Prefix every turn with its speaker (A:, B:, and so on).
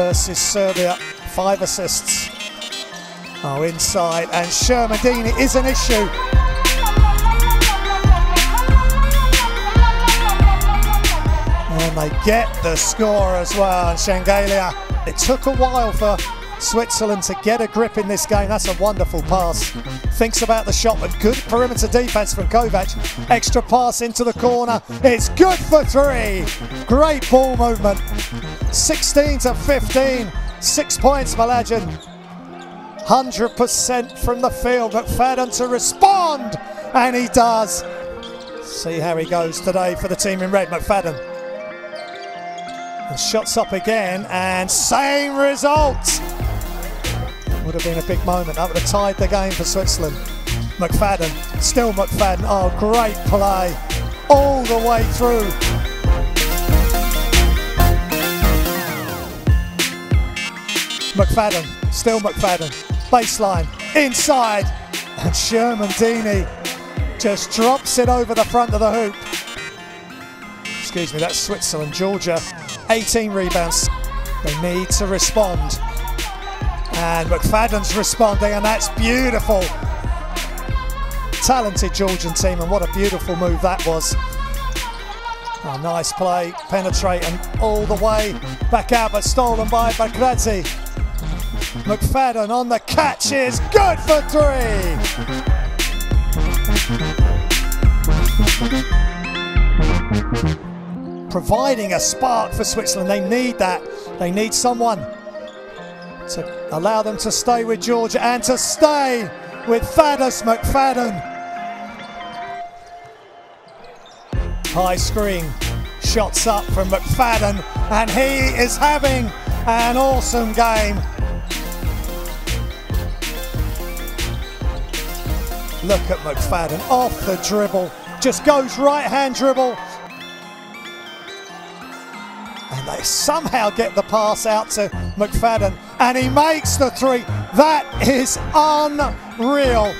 A: versus Serbia. Five assists. Oh, inside, and Shermadini is an issue. And they get the score as well. And Shengelia, it took a while for Switzerland to get a grip in this game. That's a wonderful pass. Thinks about the shot, but good perimeter defense from Kovac. Extra pass into the corner. It's good for three. Great ball movement. 16 to 15. Six points, Mladen. 100% from the field. McFadden to respond. And he does. See how he goes today for the team in red. McFadden. And shots up again, and same result. Would have been a big moment. That would have tied the game for Switzerland. McFadden, still McFadden. Oh, great play all the way through. McFadden, still McFadden. Baseline, inside, and Shermadini just drops it over the front of the hoop. Excuse me, that's Switzerland. Georgia, 18 rebounds. They need to respond. And McFadden's responding, and that's beautiful. Talented Georgian team, and what a beautiful move that was. Oh, nice play, penetrating all the way back out, but stolen by Bakradze. McFadden on the catch is good for three. Providing a spark for Switzerland. They need that. They need someone to allow them to stay with Georgia and to stay with Thaddeus McFadden. High screen, shots up from McFadden, and he is having an awesome game. Look at McFadden off the dribble, just goes right hand dribble. And they somehow get the pass out to McFadden, and he makes the three. That is unreal.